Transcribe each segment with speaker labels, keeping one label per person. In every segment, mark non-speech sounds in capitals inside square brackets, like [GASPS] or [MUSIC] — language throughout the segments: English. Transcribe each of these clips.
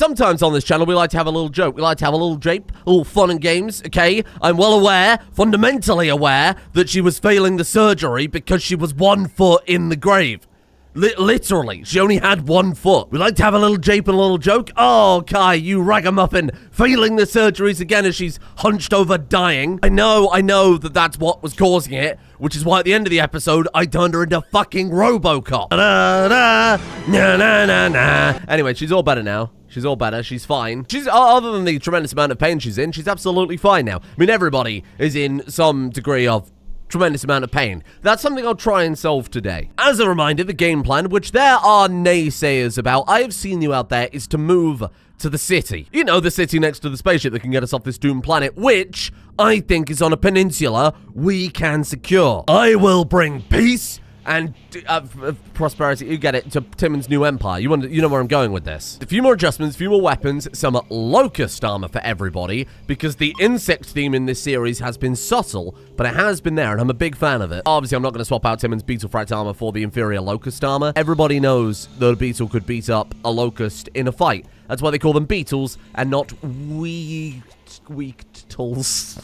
Speaker 1: sometimes on this channel we like to have a little joke. We like to have a little jape, a little fun and games, okay? I'm well aware, fundamentally aware, that she was failing the surgery because she was one foot in the grave. Li- literally, she only had one foot. We like to have a little jape and a little joke. Oh, Kai, you ragamuffin, failing the surgeries again as she's hunched over dying. I know, I know that that's what was causing it, which is why at the end of the episode, I turned her into fucking Robocop. Da, da, na, na, na, na. Anyway, she's all better now. She's all better. She's fine. She's other than the tremendous amount of pain she's in, she's absolutely fine now. I mean, everybody is in some degree of tremendous amount of pain. That's something I'll try and solve today. As a reminder, the game plan, which there are naysayers about, I have seen you out there, is to move to the city. You know, the city next to the spaceship that can get us off this doomed planet, which I think is on a peninsula we can secure. I will bring peace and uh, prosperity. You get it to Timon's new empire. You want, you know where I'm going with this. A few more adjustments, a few more weapons, some locust armor for everybody, because the insect theme in this series has been subtle, but it has been there, and I'm a big fan of it. Obviously, I'm not going to swap out Timon's beetle fract armor for the inferior locust armor. Everybody knows that a beetle could beat up a locust in a fight. That's why they call them beetles and not weak weak tools.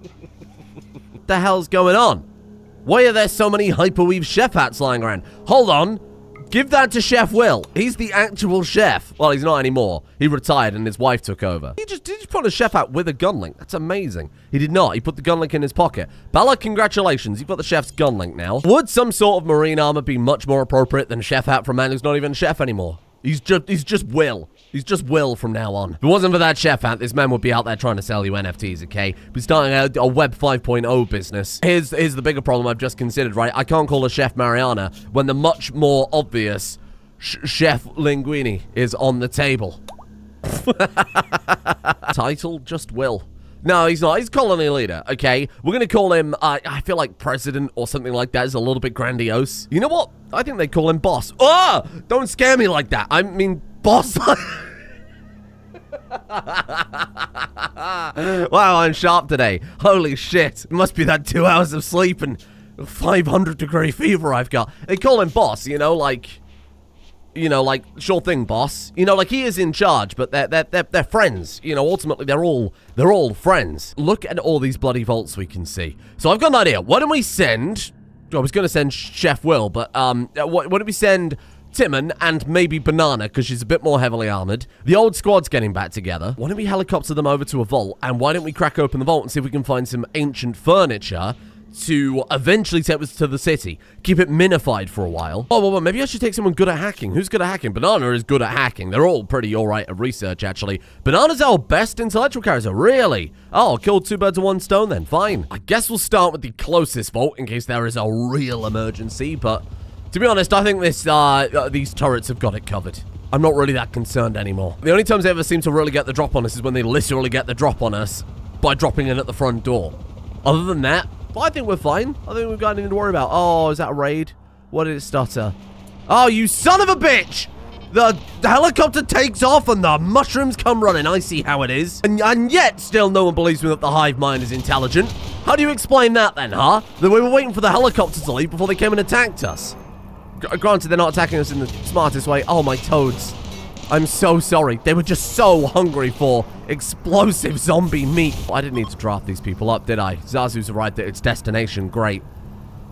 Speaker 1: [LAUGHS] the hell's going on? Why are there so many Hyperweave chef hats lying around? Hold on. Give that to Chef Will. He's the actual chef. Well, he's not anymore. He retired and his wife took over. He just, he just put a chef hat with a gun link. That's amazing. He did not. He put the gun link in his pocket. Bella, congratulations. You've got the chef's gun link now. Would some sort of marine armor be much more appropriate than chef hat for a man who's not even a chef anymore? He's just, he's just Will. He's just Will from now on. If it wasn't for that chef hat, this man would be out there trying to sell you NFTs, okay? We're starting a, a Web 5.0 business. Here's, here's the bigger problem I've just considered, right? I can't call a Chef Mariana when the much more obvious sh Chef Linguini is on the table. [LAUGHS] Title, just Will. No, he's not. He's colony leader, okay? We're going to call him, uh, I feel like president or something like that is a little bit grandiose. You know what? I think they call him boss. Oh, don't scare me like that. I mean, boss. [LAUGHS] [LAUGHS] wow, I'm sharp today. Holy shit. It must be that two hours of sleep and 500 degree fever I've got. They call him boss, you know, like you know, like, sure thing, boss. You know, like, he is in charge, but they're, they're, they're, they're friends. You know, ultimately, they're all, they're all friends. Look at all these bloody vaults we can see. So I've got an idea. Why don't we send... I was going to send Chef Will, but, um, what, why don't we send Timon and maybe Banana, because she's a bit more heavily armored. The old squad's getting back together. Why don't we helicopter them over to a vault, and why don't we crack open the vault and see if we can find some ancient furniture to eventually take us to the city. Keep it minified for a while. Oh, well, well, maybe I should take someone good at hacking. Who's good at hacking? Banana is good at hacking. They're all pretty alright at research, actually. Banana's our best intellectual character, really? Oh, I'll kill two birds with one stone then. Fine. I guess we'll start with the closest vault in case there is a real emergency, but to be honest, I think this, uh, uh, these turrets have got it covered. I'm not really that concerned anymore. The only times they ever seem to really get the drop on us is when they literally get the drop on us by dropping in at the front door. Other than that, I think we're fine. I think we've got nothing to worry about. Oh, is that a raid? What did it stutter? Oh, you son of a bitch! The, the, helicopter takes off and the mushrooms come running. I see how it is. And, and yet, still no one believes me that the hive mind is intelligent. How do you explain that then, huh? That we were waiting for the helicopter to leave before they came and attacked us. Granted, they're not attacking us in the smartest way. Oh, my toads. I'm so sorry. They were just so hungry for explosive zombie meat. Oh, I didn't need to draft these people up, did I? Zazu's arrived at its destination. Great.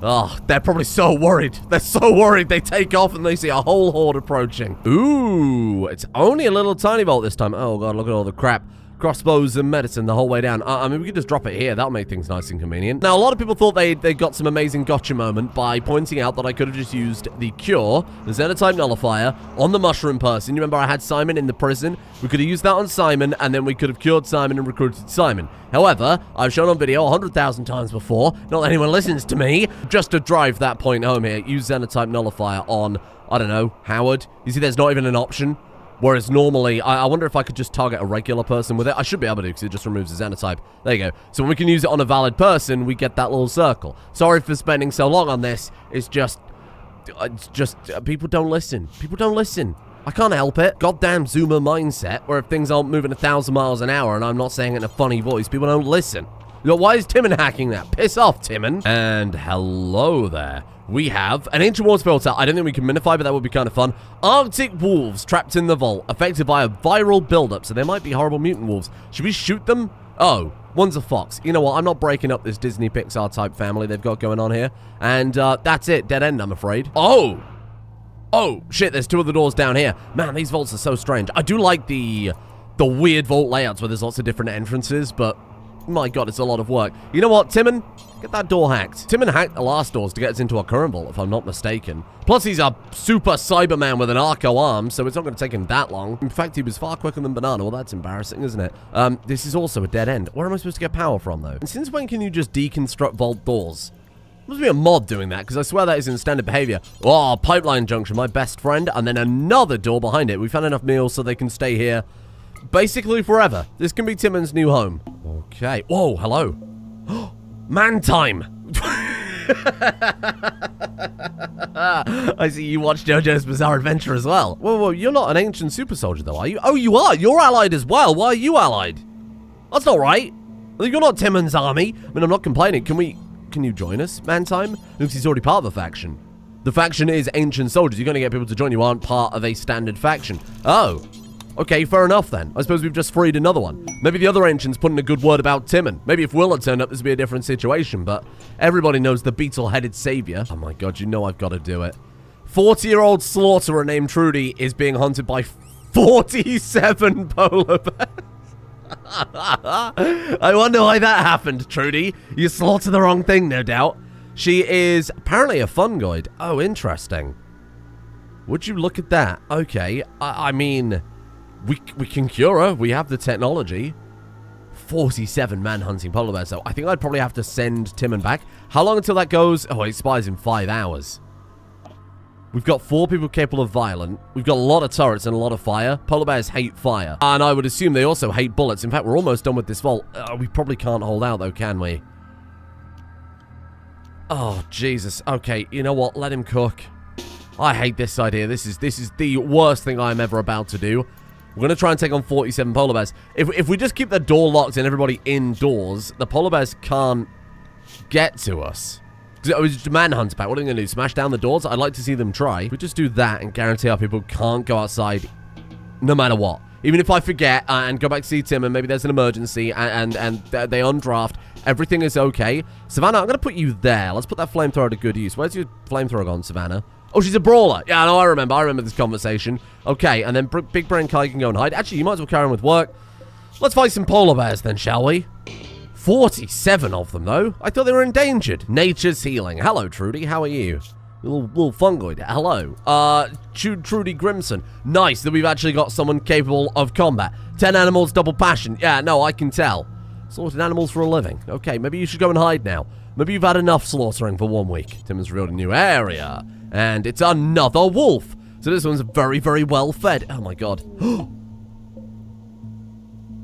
Speaker 1: Oh, they're probably so worried. They're so worried they take off and they see a whole horde approaching. Ooh, it's only a little tiny vault this time. Oh god, look at all the crap crossbows and medicine the whole way down. I mean, we could just drop it here. That'll make things nice and convenient. Now, a lot of people thought they, they got some amazing gotcha moment by pointing out that I could have just used the cure, the Xenotype Nullifier, on the mushroom person. You remember I had Simon in the prison? We could have used that on Simon, and then we could have cured Simon and recruited Simon. However, I've shown on video 100,000 times before, not that anyone listens to me, just to drive that point home here, use Xenotype Nullifier on, I don't know, Howard. You see there's not even an option. Whereas normally, I, I, wonder if I could just target a regular person with it. I should be able to because it just removes the xenotype. There you go. So when we can use it on a valid person, we get that little circle. Sorry for spending so long on this. It's just, it's just, uh, people don't listen. People don't listen. I can't help it. Goddamn Zoomer mindset, where if things aren't moving a thousand miles an hour, and I'm not saying it in a funny voice, people don't listen. Why is Timon hacking that? Piss off, Timon. And hello there. We have an ancient walls filter. I don't think we can minify, but that would be kind of fun. Arctic wolves trapped in the vault, affected by a viral buildup, so they might be horrible mutant wolves. Should we shoot them? Oh, one's a fox. You know what? I'm not breaking up this Disney Pixar type family they've got going on here. And uh, that's it. Dead end, I'm afraid. Oh! Oh, shit, there's two of the doors down here. Man, these vaults are so strange. I do like the the weird vault layouts where there's lots of different entrances, but my god, it's a lot of work. You know what, Timon? Get that door hacked. Timon hacked the last doors to get us into our current vault, if I'm not mistaken. Plus, he's a super Cyberman with an arco arm, so it's not going to take him that long. In fact, he was far quicker than Banana. Well, that's embarrassing, isn't it? Um, this is also a dead end. Where am I supposed to get power from, though? And since when can you just deconstruct vault doors? Must be a mod doing that, because I swear that isn't standard behavior. Oh, pipeline junction, my best friend, and then another door behind it. We found enough meals so they can stay here basically forever. This can be Timon's new home. Okay. Whoa, hello. [GASPS] Man time. [LAUGHS] I see you watch JoJo's Bizarre Adventure as well. Whoa, whoa, you're not an ancient super soldier though, are you? Oh, you are. You're allied as well. Why are you allied? That's not right. You're not Timon's army. I mean, I'm not complaining. Can we... Can you join us, Mantime? Looks he's already part of a faction. The faction is ancient soldiers. You're going to get people to join you aren't part of a standard faction. Oh. Okay, fair enough then. I suppose we've just freed another one. Maybe the other ancients put in a good word about Timon. Maybe if Will had turned up, this would be a different situation, but everybody knows the beetle-headed savior. Oh my god, you know I've got to do it. 40-year-old slaughterer named Trudy is being hunted by 47 [LAUGHS] polar bears. [LAUGHS] I wonder why that happened, Trudy. You slaughtered the wrong thing, no doubt. She is apparently a fungoid. Oh, interesting. Would you look at that? Okay, I, I mean... We, we can cure her. We have the technology. 47 man hunting polar bears, so I think I'd probably have to send Timon back. How long until that goes? Oh, it expires in five hours. We've got four people capable of violent. We've got a lot of turrets and a lot of fire. Polar bears hate fire. And I would assume they also hate bullets. In fact, we're almost done with this vault. Uh, we probably can't hold out, though, can we? Oh, Jesus. Okay, you know what? Let him cook. I hate this idea. This is this is the worst thing I'm ever about to do. We're going to try and take on 47 polar bears. If, if we just keep the door locked and everybody indoors, the polar bears can't get to us. It was just manhunt back. What are they going to do? Smash down the doors? I'd like to see them try. We just do that and guarantee our people can't go outside no matter what. Even if I forget uh, and go back to see Tim and maybe there's an emergency and, and, and they undraft, everything is okay. Savannah, I'm going to put you there. Let's put that flamethrower to good use. Where's your flamethrower gone, Savannah? Oh, she's a brawler. Yeah, no, I remember. I remember this conversation. Okay, and then Big Brain Kai can go and hide. Actually, you might as well carry on with work. Let's fight some polar bears then, shall we? 47 of them, though. I thought they were endangered. Nature's healing. Hello, Trudy. How are you? Little, little fungoid. Hello. Uh, Trudy Grimson. Nice that we've actually got someone capable of combat. 10 animals, double passion. Yeah, no, I can tell. Slaughtered animals for a living. Okay, maybe you should go and hide now. Maybe you've had enough slaughtering for one week. Tim has revealed a new area. And it's another wolf. So this one's very, very well fed. Oh my god. [GASPS]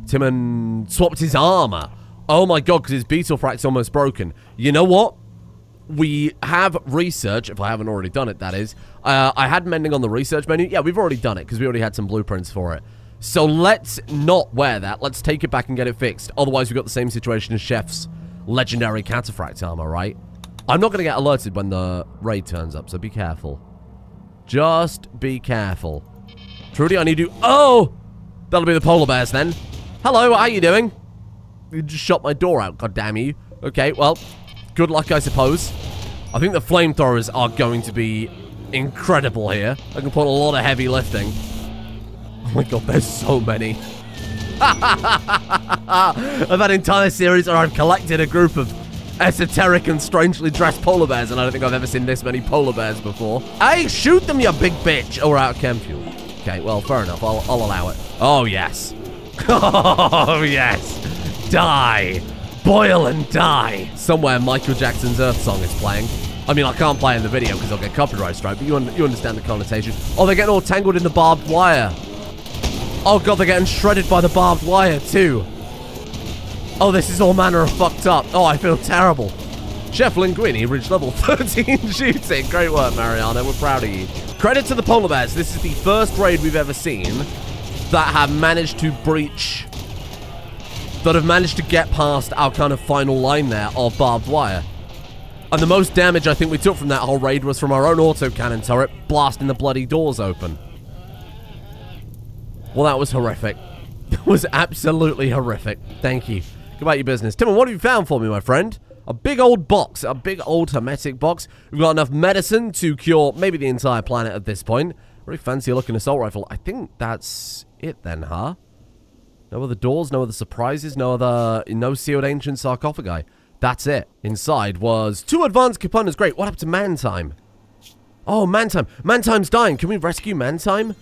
Speaker 1: Timon swapped his armor. Oh my god, because his beetle frac's almost broken. You know what? We have research, if I haven't already done it, that is. Uh, I had mending on the research menu. Yeah, we've already done it, because we already had some blueprints for it. So let's not wear that. Let's take it back and get it fixed. Otherwise, we've got the same situation as Chef's legendary cataphract armor, right? I'm not going to get alerted when the raid turns up, so be careful. Just be careful. Trudy, I need you. Oh! That'll be the polar bears then. Hello, how are you doing? You just shot my door out, god damn you. Okay, well, good luck, I suppose. I think the flamethrowers are going to be incredible here. I can put a lot of heavy lifting. Oh my god, there's so many. [LAUGHS] of that entire series where I've collected a group of esoteric and strangely dressed polar bears, and I don't think I've ever seen this many polar bears before. Hey, shoot them, you big bitch! We're out of chem fuel. Okay, well, fair enough. I'll, I'll allow it. Oh, yes. [LAUGHS] oh, yes. Die. Boil and die. Somewhere Michael Jackson's Earth song is playing. I mean, I can't play in the video because I'll get copyright strike, but you, un you understand the connotation. Oh, they're getting all tangled in the barbed wire. Oh, God, they're getting shredded by the barbed wire, too. Oh, this is all manner of fucked up. Oh, I feel terrible. Chef Linguini reached level [LAUGHS] 13 shooting. Great work, Mariana. We're proud of you. Credit to the polar bears. This is the first raid we've ever seen that have managed to breach that have managed to get past our kind of final line there of barbed wire. And the most damage I think we took from that whole raid was from our own autocannon turret blasting the bloody doors open. Well, that was horrific. [LAUGHS] That was absolutely horrific. Thank you. About your business. Timon, what have you found for me, my friend? A big old box. A big old hermetic box. We've got enough medicine to cure maybe the entire planet at this point. Really fancy looking assault rifle. I think that's it then, huh? No other doors, no other surprises, no other... No sealed ancient sarcophagi. That's it. Inside was two advanced components. Great. What happened to Mantime? Oh, Mantime. Mantime's dying. Can we rescue Mantime?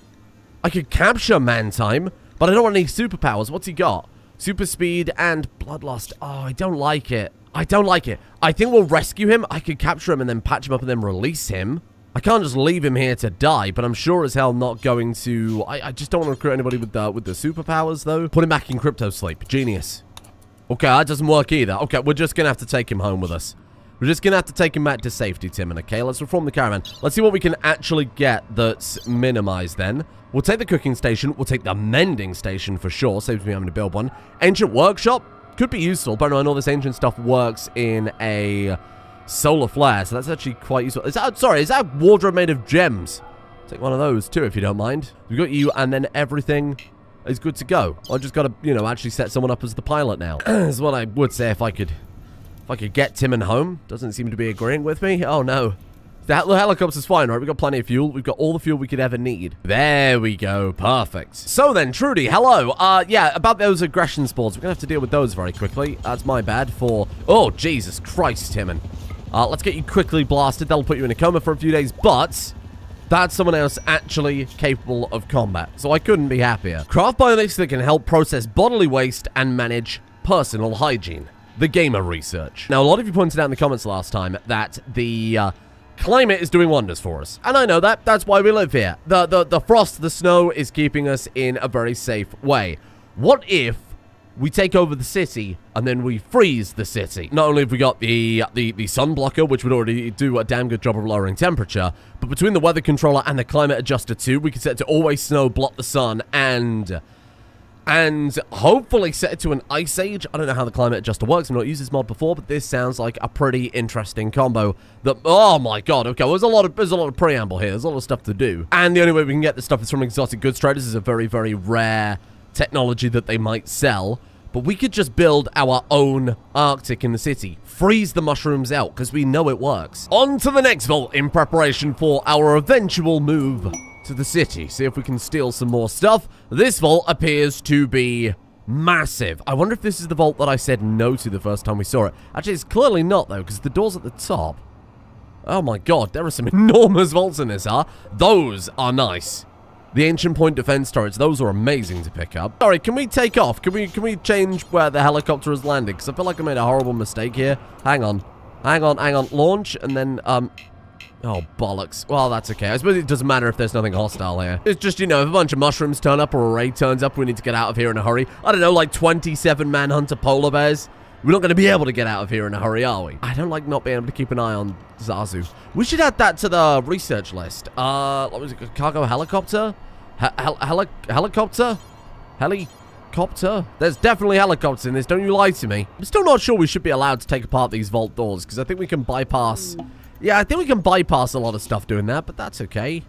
Speaker 1: I could capture Mantime. But I don't want any superpowers. What's he got? Super speed and bloodlust. Oh, I don't like it. I don't like it. I think we'll rescue him. I could capture him and then patch him up and then release him. I can't just leave him here to die, but I'm sure as hell not going to... I, I just don't want to recruit anybody with the, with the superpowers, though. Put him back in crypto sleep. Genius. Okay, that doesn't work either. Okay, we're just going to have to take him home with us. We're just going to have to take him back to safety, Timon, okay? Let's reform the caravan. Let's see what we can actually get that's minimized then. We'll take the cooking station. We'll take the mending station for sure. Saves me having to build one. Ancient workshop. Could be useful, but I know this ancient stuff works in a solar flare, so that's actually quite useful. Is that, sorry, is that wardrobe made of gems? Take one of those too, if you don't mind. We've got you, and then everything is good to go. I just got to, you know, actually set someone up as the pilot now. [CLEARS THROAT] is what I would say if I could if I could get Timon home. Doesn't seem to be agreeing with me. Oh, no. The helicopter's fine, right? We've got plenty of fuel. We've got all the fuel we could ever need. There we go. Perfect. So then, Trudy, hello. Uh, yeah, about those aggression spores. We're going to have to deal with those very quickly. That's my bad for... Oh, Jesus Christ, Timon. Uh, let's get you quickly blasted. That'll put you in a coma for a few days, but... That's someone else actually capable of combat, so I couldn't be happier. Craft bionics that can help process bodily waste and manage personal hygiene the gamer research. Now, a lot of you pointed out in the comments last time that the uh, climate is doing wonders for us. And I know that. That's why we live here. The, the, the frost, the snow is keeping us in a very safe way. What if we take over the city and then we freeze the city. Not only have we got the, the, the sun blocker, which would already do a damn good job of lowering temperature, but between the weather controller and the climate adjuster too, we can set it to always snow, block the sun, and and hopefully set it to an Ice Age. I don't know how the climate adjuster works. I've not used this mod before, but this sounds like a pretty interesting combo. That oh my god, okay, well, there's a lot of there's a lot of preamble here. There's a lot of stuff to do, and the only way we can get this stuff is from exotic goods traders. is a very very rare technology that they might sell. But we could just build our own Arctic in the city. Freeze the mushrooms out, because we know it works. On to the next vault in preparation for our eventual move to the city, see if we can steal some more stuff. This vault appears to be massive. I wonder if this is the vault that I said no to the first time we saw it. Actually, it's clearly not, though, because the door's at the top. Oh my god, there are some [LAUGHS] enormous vaults in this, huh? Those are nice. The ancient point defense turrets, those are amazing to pick up. Sorry, can we take off? Can we can we change where the helicopter has landed? Because I feel like I made a horrible mistake here. Hang on. Hang on, hang on. Launch, and then, um, Oh, bollocks. Well, that's okay. I suppose it doesn't matter if there's nothing hostile here. It's just, you know, if a bunch of mushrooms turn up or a raid turns up, we need to get out of here in a hurry. I don't know, like 27 manhunter polar bears. We're not going to be able to get out of here in a hurry, are we? I don't like not being able to keep an eye on Zazu. We should add that to the research list. Uh, what was it? Cargo helicopter? Hel heli helicopter? Helicopter? There's definitely helicopters in this. Don't you lie to me. I'm still not sure we should be allowed to take apart these vault doors because I think we can bypass... Mm yeah, I think we can bypass a lot of stuff doing that, but that's okay.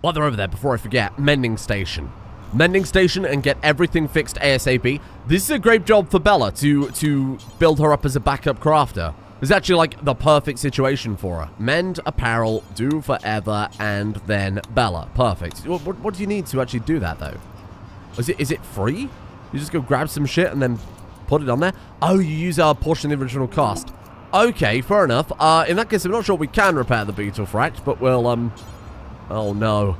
Speaker 1: While they're over there, before I forget, mending station. Mending station and get everything fixed ASAP. This is a great job for Bella to, to build her up as a backup crafter. It's actually like the perfect situation for her. Mend, apparel, do forever, and then Bella. Perfect. What, what, what do you need to actually do that, though? Is it, is it free? You just go grab some shit and then put it on there. Oh, you use our portion of the original cost. Okay, fair enough. Uh, in that case, I'm not sure we can repair the beetle fract, but we'll, um... Oh, no.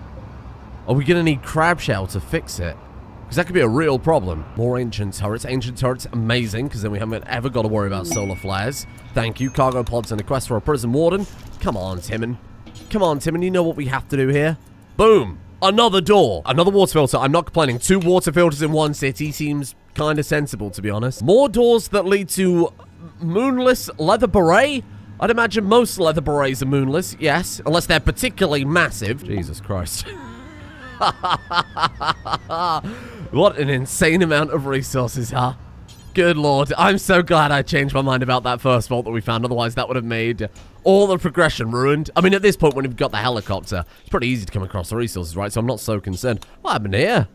Speaker 1: Are we going to need crab shell to fix it? Because that could be a real problem. More ancient turrets. Ancient turrets, amazing, because then we haven't ever got to worry about solar flares. Thank you. Cargo pods and a quest for a prison warden. Come on, Timon. Come on, Timon. You know what we have to do here? Boom. Another door. Another water filter. I'm not complaining. Two water filters in one city seems kind of sensible, to be honest. More doors that lead to moonless leather beret? I'd imagine most leather berets are moonless, yes. Unless they're particularly massive. Jesus Christ. [LAUGHS] what an insane amount of resources, huh? Good lord. I'm so glad I changed my mind about that first vault that we found. Otherwise, that would have made all the progression ruined. I mean, at this point, when we've got the helicopter, it's pretty easy to come across the resources, right? So I'm not so concerned. What happened here?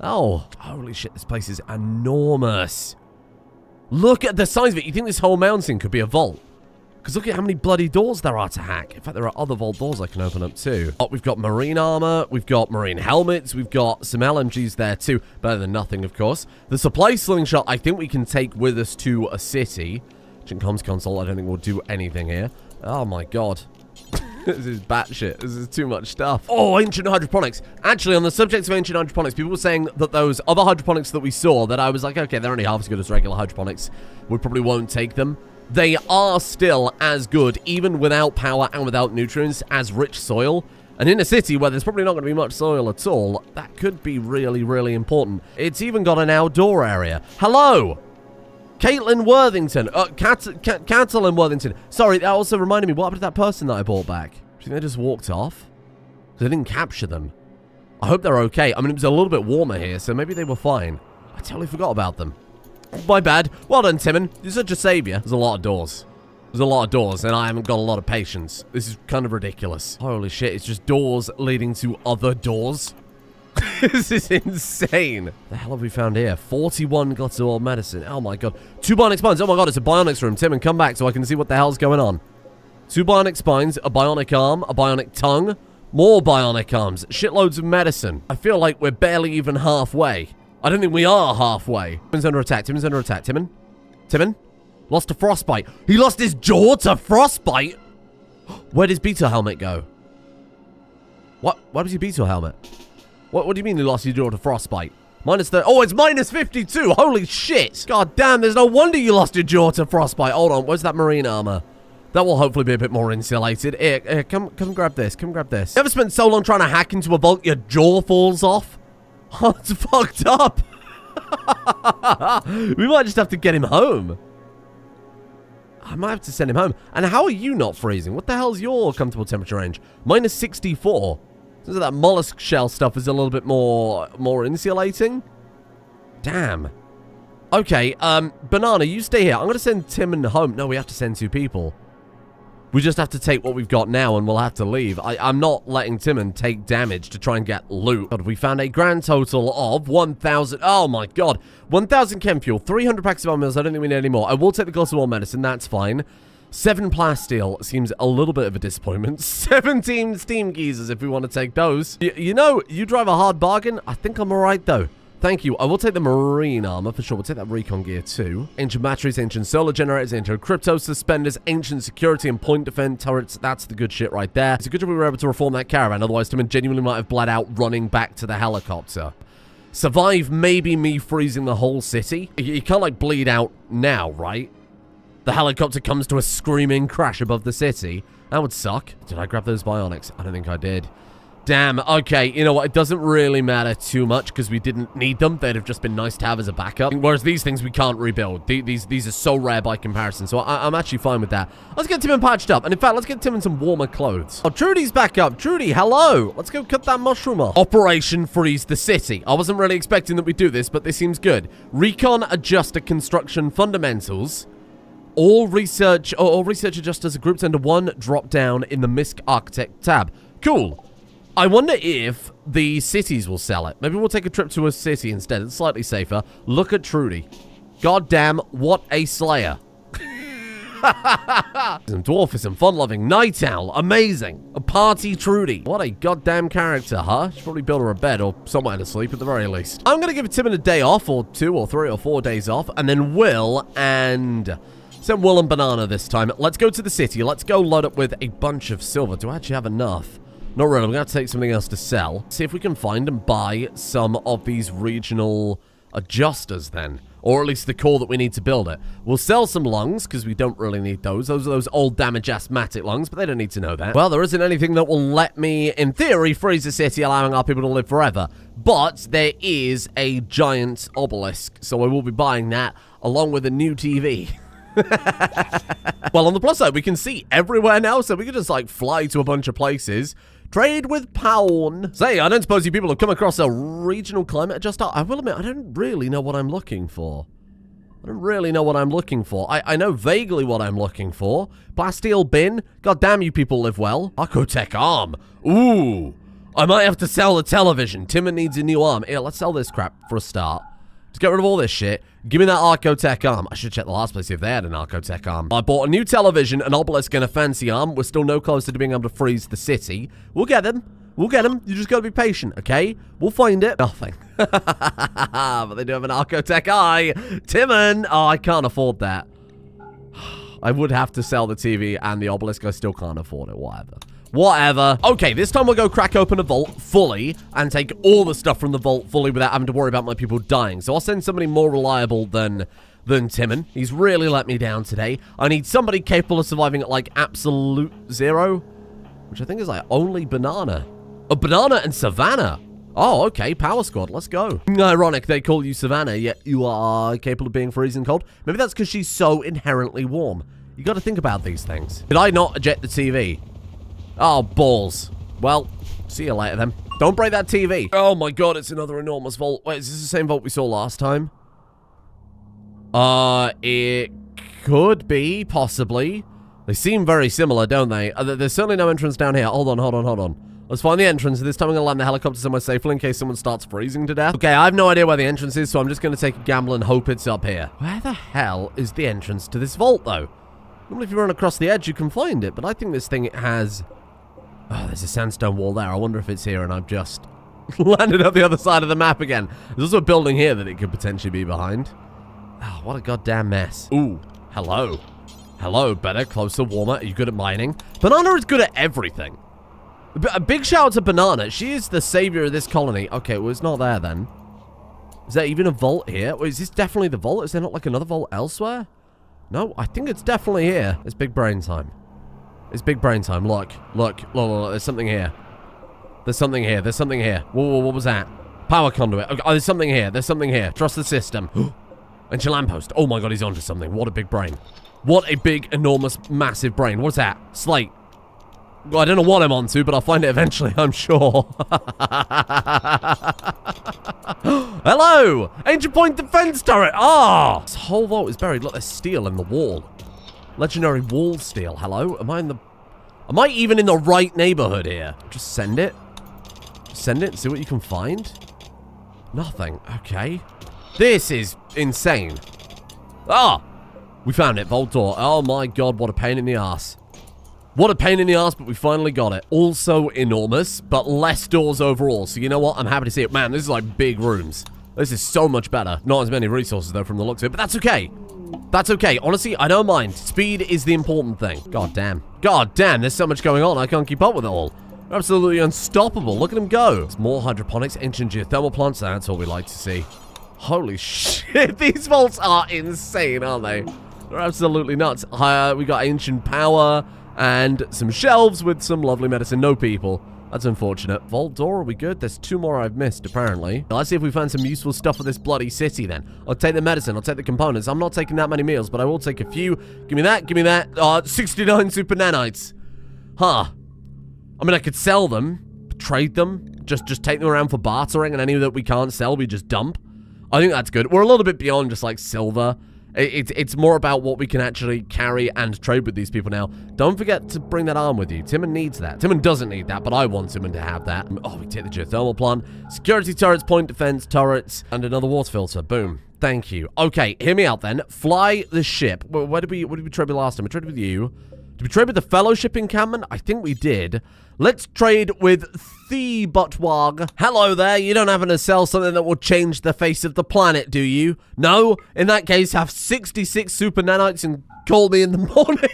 Speaker 1: Oh, holy shit, this place is enormous. Look at the size of it. You think this whole mountain could be a vault? Because look at how many bloody doors there are to hack. In fact, there are other vault doors I can open up too. Oh, we've got marine armor. We've got marine helmets. We've got some LMGs there too. Better than nothing, of course. The supply slingshot, I think we can take with us to a city. Comms console, I don't think we'll do anything here. Oh my god. This is batshit. This is too much stuff. Oh, ancient hydroponics. Actually, on the subject of ancient hydroponics, people were saying that those other hydroponics that we saw, that I was like, okay, they're only half as good as regular hydroponics. We probably won't take them they are still as good, even without power and without nutrients, as rich soil. And in a city where there's probably not going to be much soil at all, that could be really, really important. It's even got an outdoor area. Hello! Caitlin Worthington. Uh, Cat Worthington. Sorry, that also reminded me, what happened to that person that I brought back? Do you think they just walked off? Because I didn't capture them. I hope they're okay. I mean, it was a little bit warmer here, so maybe they were fine. I totally forgot about them. My bad. Well done, Timon. You're such a savior. There's a lot of doors. There's a lot of doors, and I haven't got a lot of patience. This is kind of ridiculous. Holy shit, it's just doors leading to other doors. [LAUGHS] this is insane. The hell have we found here? 41 glasses of medicine. Oh my god. Two bionic spines. Oh my god, it's a bionics room. Timon, come back so I can see what the hell's going on. Two bionic spines, a bionic arm, a bionic tongue, more bionic arms, shitloads of medicine. I feel like we're barely even halfway. I don't think we are halfway. Timon's under attack. Timon's under attack. Timon? Timon? Lost to frostbite. He lost his jaw to frostbite? [GASPS] Where does Beetle Helmet go? What? Why was your Beetle Helmet? What, what do you mean he lost your jaw to frostbite? Minus the- Oh, it's minus 52! Holy shit! God damn, there's no wonder you lost your jaw to frostbite. Hold on, where's that marine armor? That will hopefully be a bit more insulated. Here, here, come, come grab this. Come grab this. You ever spent so long trying to hack into a vault your jaw falls off? [LAUGHS] Oh, it's fucked up. [LAUGHS] we might just have to get him home. I might have to send him home. And how are you not freezing? What the hell's your comfortable temperature range? Minus 64. Like that mollusk shell stuff is a little bit more more insulating. Damn. Okay, um, Banana, you stay here. I'm going to send Timon home. No, we have to send two people. We just have to take what we've got now and we'll have to leave. I, am not letting Timon take damage to try and get loot. God, we found a grand total of 1,000. Oh my god. 1,000 chem fuel, 300 packs of armors. I don't think we need any more. I will take the war medicine. That's fine. Seven plasteel seems a little bit of a disappointment. [LAUGHS] 17 steam geysers if we want to take those. Y you know, you drive a hard bargain. I think I'm alright though. Thank you. I will take the marine armor for sure. We'll take that recon gear too. Ancient batteries, ancient solar generators, ancient crypto suspenders, ancient security and point defense turrets. That's the good shit right there. It's a good job we were able to reform that caravan. Otherwise, Timon genuinely might have bled out running back to the helicopter. Survive maybe me freezing the whole city. You can't like bleed out now, right? The helicopter comes to a screaming crash above the city. That would suck. Did I grab those bionics? I don't think I did. Damn, okay, you know what, it doesn't really matter too much because we didn't need them. They'd have just been nice to have as a backup. Whereas these things we can't rebuild. These these are so rare by comparison, so I, am actually fine with that. Let's get Timon patched up. And in fact, let's get Tim Timon some warmer clothes. Oh, Trudy's back up. Trudy, hello. Let's go cut that mushroom off. Operation Freeze the City. I wasn't really expecting that we'd do this, but this seems good. Recon Adjuster Construction Fundamentals. All research, or all research adjusters are grouped under one drop down in the MISC Architect tab. Cool. I wonder if the cities will sell it. Maybe we'll take a trip to a city instead. It's slightly safer. Look at Trudy. God damn, what a slayer. Dwarf is [LAUGHS] some dwarfism, fun-loving, night owl, amazing. A party Trudy. What a goddamn character, huh? Should probably build her a bed or somewhere to sleep at the very least. I'm gonna give Timon a day off, or two, or three, or four days off, and then Will and... Send Will and Banana this time. Let's go to the city. Let's go load up with a bunch of silver. Do I actually have enough? Not really. I'm going to take something else to sell. See if we can find and buy some of these regional adjusters then. Or at least the core that we need to build it. We'll sell some lungs, because we don't really need those. Those are those old damage asthmatic lungs, but they don't need to know that. Well, there isn't anything that will let me, in theory, freeze the city, allowing our people to live forever. But there is a giant obelisk, so I will be buying that, along with a new TV. [LAUGHS] [LAUGHS] well, on the plus side, we can see everywhere now, so we can just, like, fly to a bunch of places, Trade with Pawn. Say, I don't suppose you people have come across a regional climate adjuster. I will admit, I don't really know what I'm looking for. I don't really know what I'm looking for. I, I know vaguely what I'm looking for. Plasteel bin. God damn you people live well. Archotech arm. Ooh. I might have to sell the television. Timon needs a new arm. Here, let's sell this crap for a start. Let's get rid of all this shit. Give me that Archotech arm. I should check the last place if they had an Archotech arm. I bought a new television, an obelisk, and a fancy arm. We're still no closer to being able to freeze the city. We'll get them. We'll get them. You just gotta be patient, okay? We'll find it. Nothing. [LAUGHS] but they do have an Archotech eye. Timon! Oh, I can't afford that. [SIGHS] I would have to sell the TV and the obelisk. I still can't afford it. Whatever. Whatever. Okay, this time we'll go crack open a vault fully and take all the stuff from the vault fully without having to worry about my people dying. So I'll send somebody more reliable than than Timon. He's really let me down today. I need somebody capable of surviving at like absolute zero, which I think is like only Banana. A Banana and Savannah. Oh, okay, Power Squad, let's go. Ironic they call you Savannah, yet you are capable of being freezing cold. Maybe that's because she's so inherently warm. You got to think about these things. Did I not eject the TV? Oh, balls. Well, see you later then. Don't break that TV. Oh my god, it's another enormous vault. Wait, is this the same vault we saw last time? Uh, it could be, possibly. They seem very similar, don't they? Uh, there's certainly no entrance down here. Hold on, hold on, hold on. Let's find the entrance. This time I'm going to land the helicopter somewhere safely in case someone starts freezing to death. Okay, I have no idea where the entrance is, so I'm just going to take a gamble and hope it's up here. Where the hell is the entrance to this vault, though? Normally, if you run across the edge, you can find it, but I think this thing has Oh, there's a sandstone wall there. I wonder if it's here and I've just [LAUGHS] landed up the other side of the map again. There's also a building here that it could potentially be behind. Oh, what a goddamn mess. Ooh, hello. Hello, better, closer, warmer. Are you good at mining? Banana is good at everything. A big shout out to Banana. She is the savior of this colony. Okay, well, it's not there then. Is there even a vault here? Wait, is this definitely the vault? Is there not like another vault elsewhere? No, I think it's definitely here. It's big brain time. It's big brain time. Look, look, look, look, there's something here. There's something here. There's something here. Whoa, whoa, what was that? Power conduit. Oh, there's something here. There's something here. Trust the system. [GASPS] and your lamppost. Oh my god, he's onto something. What a big brain. What a big, enormous, massive brain. What's that? Slate. Well, I don't know what I'm onto, but I'll find it eventually, I'm sure. [LAUGHS] Hello! Ancient Point Defense Turret! Ah! Oh! This whole vault is buried. Look, there's steel in the wall. Legendary wall steel. Hello? Am I in the... Am I even in the right neighborhood here? Just send it. Send it see what you can find. Nothing. Okay. This is insane. Ah! We found it. Vault door. Oh my god, what a pain in the ass. What a pain in the ass, but we finally got it. Also enormous, but less doors overall. So you know what? I'm happy to see it. Man, this is like big rooms. This is so much better. Not as many resources, though, from the looks of it, but that's okay. That's okay. Honestly, I don't mind. Speed is the important thing. God damn. God damn, there's so much going on. I can't keep up with it all. Absolutely unstoppable. Look at him go. It's more hydroponics, ancient geothermal plants. That's all we like to see. Holy [LAUGHS] shit. These vaults are insane, aren't they? They're absolutely nuts. Uh, we got ancient power and some shelves with some lovely medicine. No people. That's unfortunate. Vault door, are we good? There's two more I've missed, apparently. Let's see if we find some useful stuff for this bloody city, then. I'll take the medicine. I'll take the components. I'm not taking that many meals, but I will take a few. Give me that. Give me that. Uh, 69 super nanites. Huh. I mean, I could sell them. Trade them. Just, just take them around for bartering, and any that we can't sell, we just dump. I think that's good. We're a little bit beyond just, like, silver. It's, it's more about what we can actually carry and trade with these people now. Don't forget to bring that arm with you. Timon needs that. Timon doesn't need that, but I want Timon to have that. Oh, we take the geothermal plant. Security turrets, point defense turrets, and another water filter. Boom. Thank you. Okay, hear me out then. Fly the ship. Where did we, where did we trade with last time? We traded with you. Did we trade with the Fellowship encampment? I think we did. Let's trade with the Buttwag. Hello there, you don't happen to sell something that will change the face of the planet, do you? No? In that case, have 66 super nanites and call me in the [LAUGHS] morning.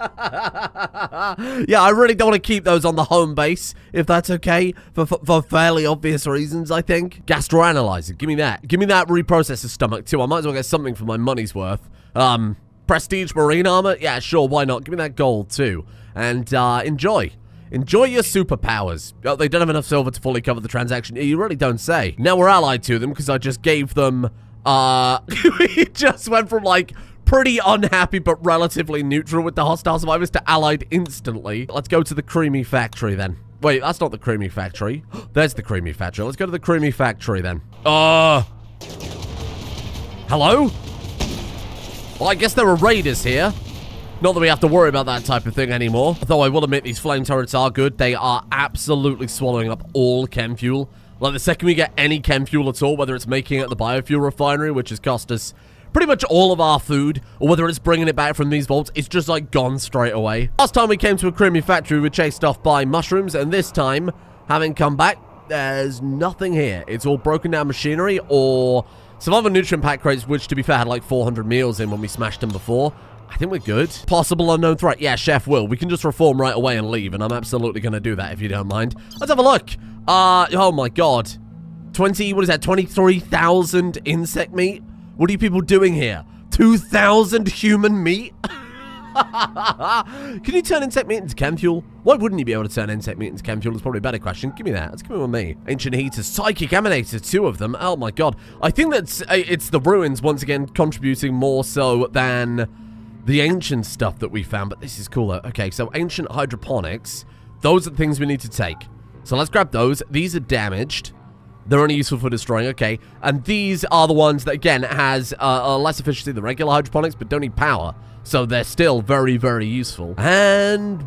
Speaker 1: [LAUGHS] yeah, I really don't want to keep those on the home base, if that's okay, for, for, for fairly obvious reasons, I think. Gastroanalyzer, give me that. Give me that reprocessor stomach, too. I might as well get something for my money's worth. Um, prestige marine armor? Yeah, sure, why not? Give me that gold, too. And, uh, enjoy. Enjoy your superpowers. Oh, they don't have enough silver to fully cover the transaction. You really don't say. Now we're allied to them because I just gave them, uh, [LAUGHS] we just went from like pretty unhappy but relatively neutral with the hostile survivors to allied instantly. Let's go to the creamy factory then. Wait, that's not the creamy factory. [GASPS] There's the creamy factory. Let's go to the creamy factory then. Uh... Hello? Well, I guess there are raiders here. Not that we have to worry about that type of thing anymore. Though I will admit these flame turrets are good. They are absolutely swallowing up all chem fuel. Like, the second we get any chem fuel at all, whether it's making it at the biofuel refinery, which has cost us pretty much all of our food, or whether it's bringing it back from these vaults, it's just like gone straight away. Last time we came to a creamy factory, we were chased off by mushrooms, and this time, having come back, there's nothing here. It's all broken down machinery or some other nutrient pack crates, which to be fair had like 400 meals in when we smashed them before. I think we're good. Possible unknown threat. Yeah, Chef will. We can just reform right away and leave, and I'm absolutely going to do that if you don't mind. Let's have a look. Uh, oh my god. 20, what is that, 23,000 insect meat? What are you people doing here? 2,000 human meat? [LAUGHS] [LAUGHS] Can you turn insect meat into chem fuel? Why wouldn't you be able to turn insect meat into chem fuel? Is probably a better question. Give me that. Let's give it with me. Ancient heaters, psychic emanators, two of them. Oh my god. I think that's uh, it's the ruins once again contributing more so than the ancient stuff that we found. But this is cooler. Okay, so ancient hydroponics. Those are the things we need to take. So let's grab those. These are damaged. They're only useful for destroying, okay. And these are the ones that, again, has uh, less efficiency than regular hydroponics, but don't need power. So they're still very, very useful. And...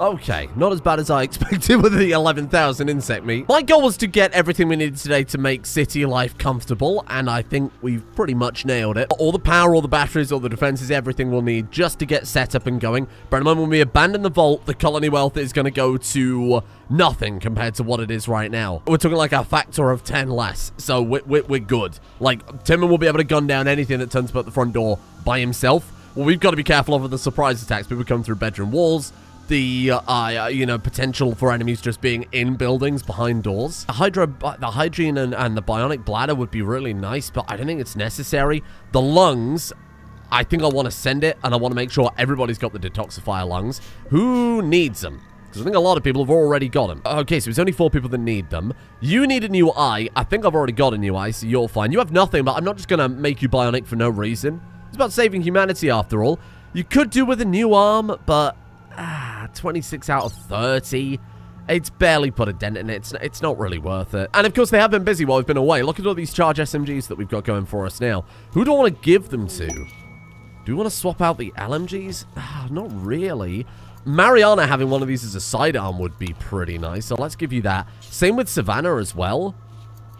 Speaker 1: Okay, not as bad as I [LAUGHS] expected with the 11,000 insect meat. My goal was to get everything we needed today to make city life comfortable, and I think we've pretty much nailed it. All the power, all the batteries, all the defenses, everything we'll need just to get set up and going. But in moment when we abandon the vault, the colony wealth is going to go to nothing compared to what it is right now. We're talking like a factor of 10 less, so we're, we're, we're good. Like, Timon will be able to gun down anything that turns up at the front door by himself. Well, we've got to be careful of the surprise attacks. People come through bedroom walls, the, uh, uh, you know, potential for enemies just being in buildings behind doors. The hydro, the hygiene and, and the bionic bladder would be really nice, but I don't think it's necessary. The lungs, I think I want to send it, and I want to make sure everybody's got the detoxifier lungs. Who needs them? Because I think a lot of people have already got them. Okay, so it's only four people that need them. You need a new eye. I think I've already got a new eye, so you're fine. You have nothing, but I'm not just going to make you bionic for no reason. It's about saving humanity after all. You could do with a new arm, but ah, 26 out of 30. It's barely put a dent in it. It's, it's not really worth it. And of course, they have been busy while we've been away. Look at all these charge SMGs that we've got going for us now. Who do I want to give them to? Do we want to swap out the LMGs? Ah, not really. Mariana having one of these as a sidearm would be pretty nice, so let's give you that. Same with Savannah as well.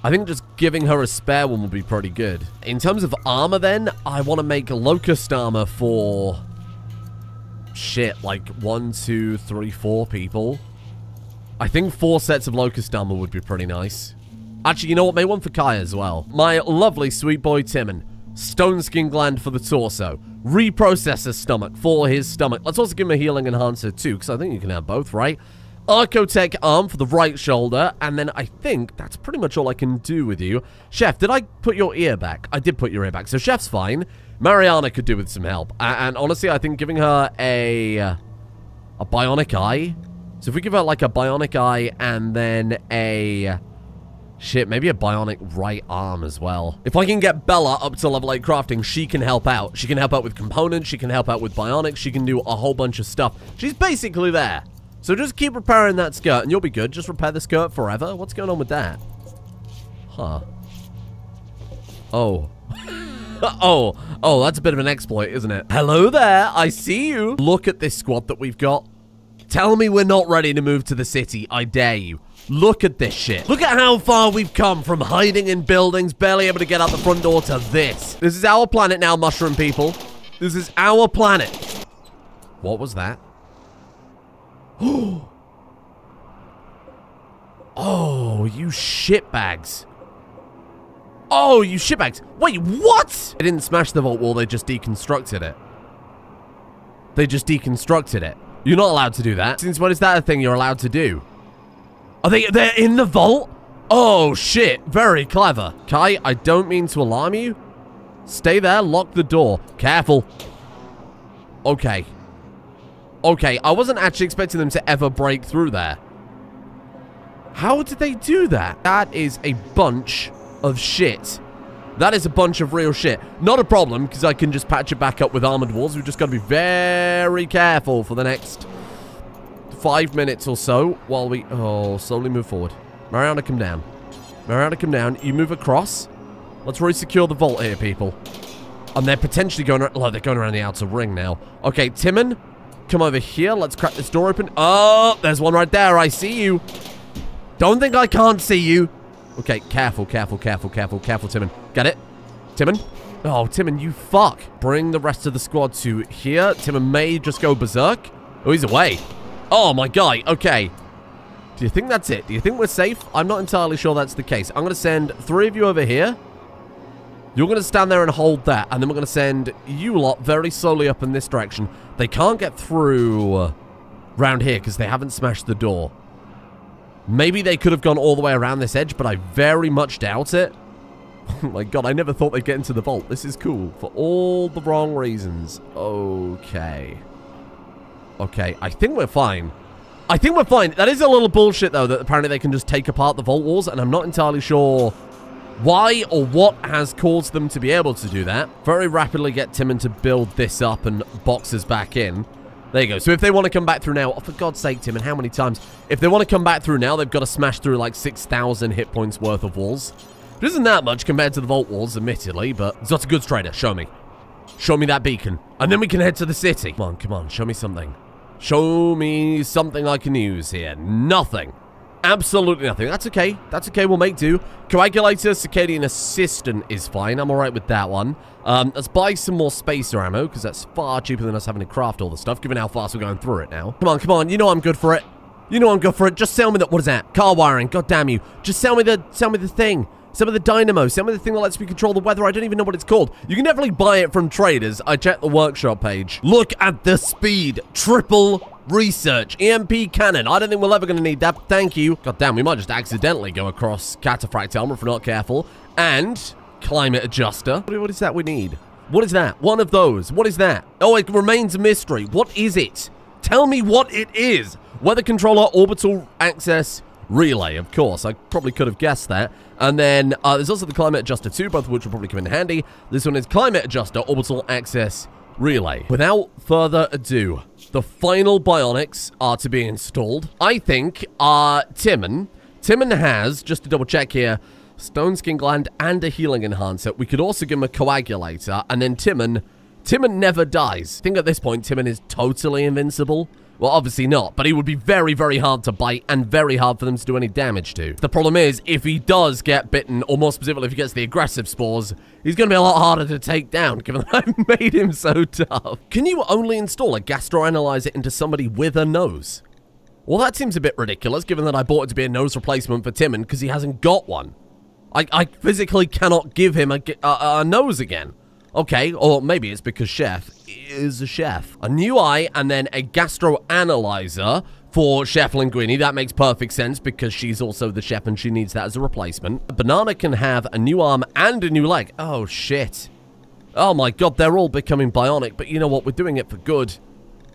Speaker 1: I think just giving her a spare one would be pretty good. In terms of armor then, I want to make Locust armor for... Shit, like one, two, three, four people. I think four sets of Locust armor would be pretty nice. Actually, you know what? Maybe one for Kai as well. My lovely sweet boy Timon. Stone skin gland for the torso. Reprocessor stomach for his stomach. Let's also give him a healing enhancer too, because I think you can have both, right? Archotech arm for the right shoulder, and then I think that's pretty much all I can do with you. Chef, did I put your ear back? I did put your ear back, so Chef's fine. Mariana could do with some help, and, and honestly, I think giving her a a bionic eye. So if we give her like a bionic eye and then a Shit, maybe a bionic right arm as well. If I can get Bella up to level 8 crafting, she can help out. She can help out with components, she can help out with bionics, she can do a whole bunch of stuff. She's basically there. So just keep repairing that skirt and you'll be good. Just repair the skirt forever. What's going on with that? Huh. Oh. [LAUGHS] oh. Oh, that's a bit of an exploit, isn't it? Hello there. I see you. Look at this squad that we've got. Tell me we're not ready to move to the city. I dare you. Look at this shit. Look at how far we've come from hiding in buildings, barely able to get out the front door to this. This is our planet now, mushroom people. This is our planet. What was that? [GASPS] oh, you shitbags. Oh, you shitbags. Wait, what? They didn't smash the vault wall, they just deconstructed it. They just deconstructed it. You're not allowed to do that. Since when is that a thing you're allowed to do? Are they, they're in the vault? Oh, shit. Very clever. Kai, I don't mean to alarm you. Stay there, lock the door. Careful. Okay. Okay, I wasn't actually expecting them to ever break through there. How did they do that? That is a bunch of shit. That is a bunch of real shit. Not a problem, because I can just patch it back up with armored walls. We've just got to be very careful for the next five minutes or so while we... Oh, slowly move forward. Mariana, come down. Mariana, come down. You move across. Let's re-secure the vault here, people. And they're potentially going... like they're going around the outer ring now. Okay, Timon, come over here. Let's crack this door open. Oh, there's one right there. I see you. Don't think I can't see you. Okay, careful, careful, careful, careful, careful, Timon. Get it? Timon? Oh, Timon, you fuck. Bring the rest of the squad to here. Timon may just go berserk. Oh, he's away. Oh, my guy. Okay. Do you think that's it? Do you think we're safe? I'm not entirely sure that's the case. I'm going to send three of you over here. You're going to stand there and hold that. And then we're going to send you lot very slowly up in this direction. They can't get through round here because they haven't smashed the door. Maybe they could have gone all the way around this edge, but I very much doubt it. Oh [LAUGHS] my god, I never thought they'd get into the vault. This is cool. For all the wrong reasons. Okay. Okay, I think we're fine. I think we're fine. That is a little bullshit, though, that apparently they can just take apart the vault walls, and I'm not entirely sure why or what has caused them to be able to do that. Very rapidly get Timon to build this up and boxes back in. There you go. So if they want to come back through now, oh, for God's sake, Timon, how many times? If they want to come back through now, they've got to smash through like 6,000 hit points worth of walls. It isn't that much compared to the vault walls, admittedly, but not a good trader. Show me. Show me that beacon. And then we can head to the city. Come on, come on. Show me something. Show me something I can use here. Nothing. Absolutely nothing. That's okay. That's okay. We'll make do. Coagulator, Circadian Assistant is fine. I'm all right with that one. Um, let's buy some more spacer ammo, because that's far cheaper than us having to craft all the stuff, given how fast we're going through it now. Come on, come on. You know I'm good for it. You know I'm good for it. Just sell me the... What is that? Car wiring. God damn you. Just sell me the... Sell me the thing. Some of the dynamo, some of the thing that lets me control the weather. I don't even know what it's called. You can definitely buy it from traders. I checked the workshop page. Look at the speed. Triple research. EMP cannon. I don't think we're ever going to need that. Thank you. God damn, we might just accidentally go across cataphract helmet if we're not careful. And climate adjuster. What is that we need? What is that? One of those. What is that? Oh, it remains a mystery. What is it? Tell me what it is. Weather controller, orbital access, relay, of course. I probably could have guessed that. And then uh, there's also the climate adjuster too, both of which will probably come in handy. This one is climate adjuster, orbital access, relay. Without further ado, the final bionics are to be installed. I think uh, Timon, Timon has, just to double check here, stone skin gland and a healing enhancer. We could also give him a coagulator, and then Timon, Timon never dies. I think at this point, Timon is totally invincible. Well, obviously not, but he would be very, very hard to bite and very hard for them to do any damage to. The problem is, if he does get bitten, or more specifically, if he gets the aggressive spores, he's going to be a lot harder to take down, given that [LAUGHS] I've made him so tough. Can you only install a gastroanalyzer into somebody with a nose? Well, that seems a bit ridiculous, given that I bought it to be a nose replacement for Timon, because he hasn't got one. I, I physically cannot give him a, a, a nose again. Okay, or maybe it's because Chef is a chef. A new eye and then a gastroanalyzer for Chef Linguini. That makes perfect sense because she's also the chef and she needs that as a replacement. Banana can have a new arm and a new leg. Oh, shit. Oh my god, they're all becoming bionic, but you know what? We're doing it for good.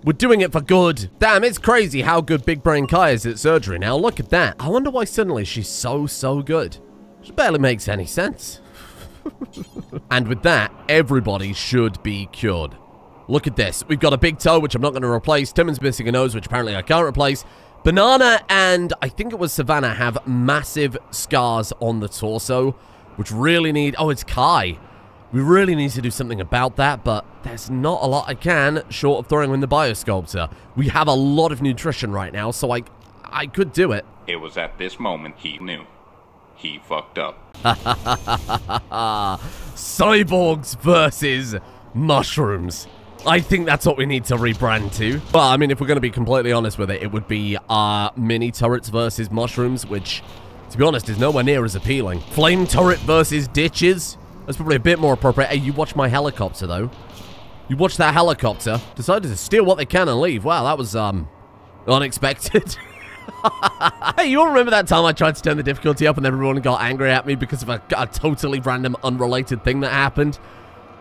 Speaker 1: We're doing it for good. Damn, it's crazy how good Big Brain Kai is at surgery now. Look at that. I wonder why suddenly she's so, so good. It barely makes any sense. And with that, everybody should be cured. Look at this. We've got a big toe, which I'm not going to replace. Timon's missing a nose, which apparently I can't replace. Banana and I think it was Savannah have massive scars on the torso, which really need... Oh, it's Kai. We really need to do something about that, but there's not a lot I can, short of throwing in the Biosculptor. We have a lot of nutrition right now, so I, I could do it.
Speaker 2: It was at this moment he knew. He fucked up. [LAUGHS]
Speaker 1: Cyborgs versus mushrooms. I think that's what we need to rebrand to. Well, I mean, if we're going to be completely honest with it, it would be uh, mini turrets versus mushrooms, which, to be honest, is nowhere near as appealing. Flame turret versus ditches. That's probably a bit more appropriate. Hey, you watch my helicopter, though. You watch that helicopter. Decided to steal what they can and leave. Wow, that was, um, unexpected. [LAUGHS] hey, you all remember that time I tried to turn the difficulty up and everyone got angry at me because of a, a totally random, unrelated thing that happened?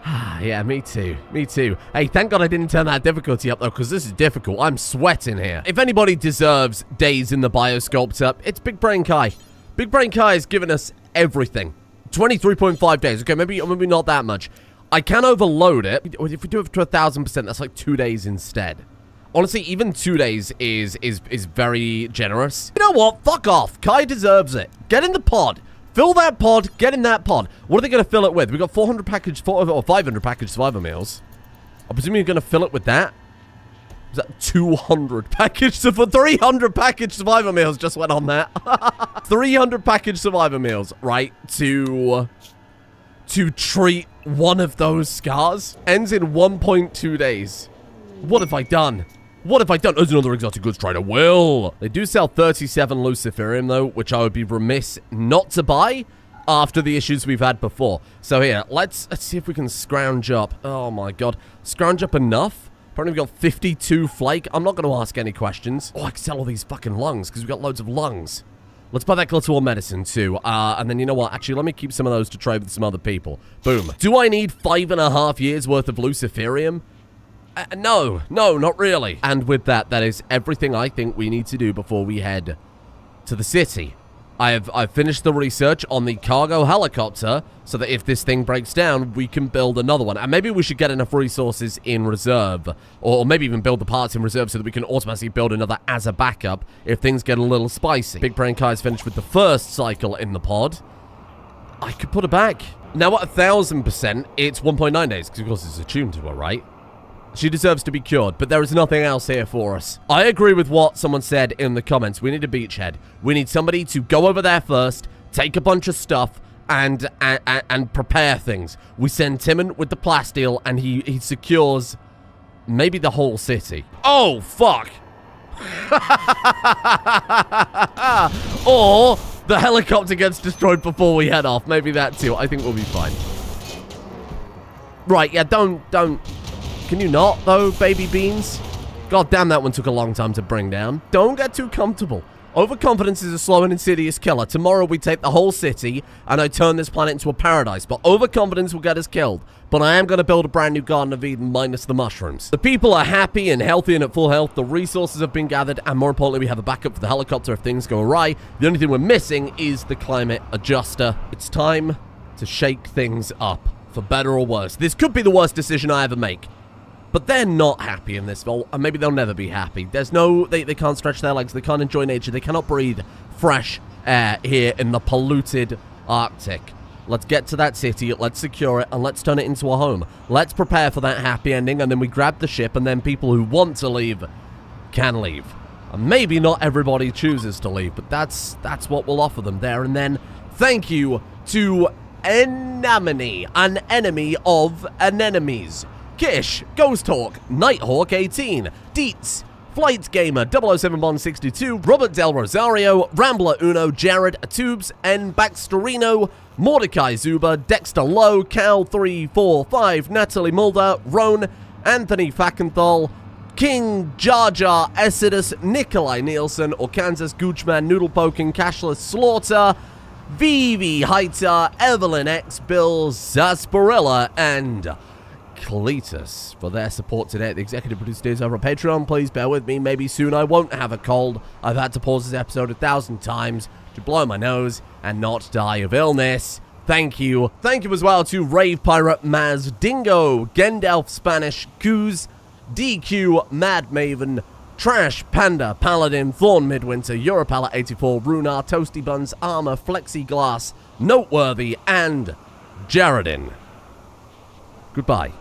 Speaker 1: [SIGHS] yeah, me too. Me too. Hey, thank God I didn't turn that difficulty up, though, because this is difficult. I'm sweating here. If anybody deserves days in the Biosculptor, it's Big Brain Kai. Big Brain Kai has given us everything. 23.5 days. Okay, maybe, maybe not that much. I can overload it. If we do it to a thousand percent, that's like two days instead. Honestly, even two days is is is very generous. You know what? Fuck off. Kai deserves it. Get in the pod. Fill that pod. Get in that pod. What are they going to fill it with? We got 400 package, four, or 500 package survivor meals. I'm presuming you're going to fill it with that. Is that 200 package for 300 package survivor meals just went on that. [LAUGHS] 300 package survivor meals, right? To to treat one of those scars ends in 1.2 days. What have I done? What have I done? There's another exotic goods trader. Well, they do sell 37 Luciferium, though, which I would be remiss not to buy after the issues we've had before. So here, let's, let's see if we can scrounge up. Oh, my God. Scrounge up enough? Apparently we've got 52 flake. I'm not going to ask any questions. Oh, I can sell all these fucking lungs, because we've got loads of lungs. Let's buy that glitter medicine too. Uh, and then you know what? Actually, let me keep some of those to trade with some other people. Boom. Do I need five and a half years worth of Luciferium? Uh, no, no, not really. And with that, that is everything I think we need to do before we head to the city. I have I've finished the research on the cargo helicopter so that if this thing breaks down, we can build another one. And maybe we should get enough resources in reserve, or maybe even build the parts in reserve so that we can automatically build another as a backup if things get a little spicy. Big Brain Kai is finished with the first cycle in the pod. I could put it back. Now at a thousand percent, it's 1.9 days, because of course it's attuned to her, right? She deserves to be cured, but there is nothing else here for us. I agree with what someone said in the comments. We need a beachhead. We need somebody to go over there first, take a bunch of stuff, and and, and prepare things. We send Timon with the plasteel, and he, he secures maybe the whole city. Oh, fuck. [LAUGHS] or the helicopter gets destroyed before we head off. Maybe that too. I think we'll be fine. Right, yeah, don't, don't, can you not, though, baby beans? God damn, that one took a long time to bring down. Don't get too comfortable. Overconfidence is a slow and insidious killer. Tomorrow we take the whole city and I turn this planet into a paradise. But overconfidence will get us killed. But I am going to build a brand new Garden of Eden minus the mushrooms. The people are happy and healthy and at full health. The resources have been gathered. And more importantly, we have a backup for the helicopter if things go awry. The only thing we're missing is the climate adjuster. It's time to shake things up. For better or worse. This could be the worst decision I ever make. But they're not happy in this vault, and maybe they'll never be happy. There's no... They, they can't stretch their legs. They can't enjoy nature. They cannot breathe fresh air here in the polluted Arctic. Let's get to that city, let's secure it, and let's turn it into a home. Let's prepare for that happy ending, and then we grab the ship, and then people who want to leave can leave. And maybe not everybody chooses to leave, but that's that's what we'll offer them there. And then thank you to Enemini, an enemy of anemones. Kish, Ghost Hawk, Nighthawk 18, Deets, Flight Gamer 007 Robert Del Rosario, Rambler Uno, Jared, Tubes, N Baxterino, Mordecai Zuba, Dexter Lowe, Cal345, Natalie Mulder, Roan, Anthony Fackenthal, King Jar Jar Exodus, Nikolai Nielsen, Kansas Goochman, Noodle Poking, Cashless Slaughter, Vivi Heiter, Evelyn X, Bill Zasparilla, and Cletus for their support today. The executive producer is over on Patreon. Please bear with me. Maybe soon I won't have a cold. I've had to pause this episode a thousand times to blow my nose and not die of illness. Thank you. Thank you as well to Rave Pirate Maz Dingo, Gendelf Spanish, Goose, DQ, Mad Maven, Trash, Panda, Paladin, Thorn Midwinter, Europala 84, Runar, Toasty Buns, Armor, Flexiglass, Noteworthy, and Jaredin. Goodbye.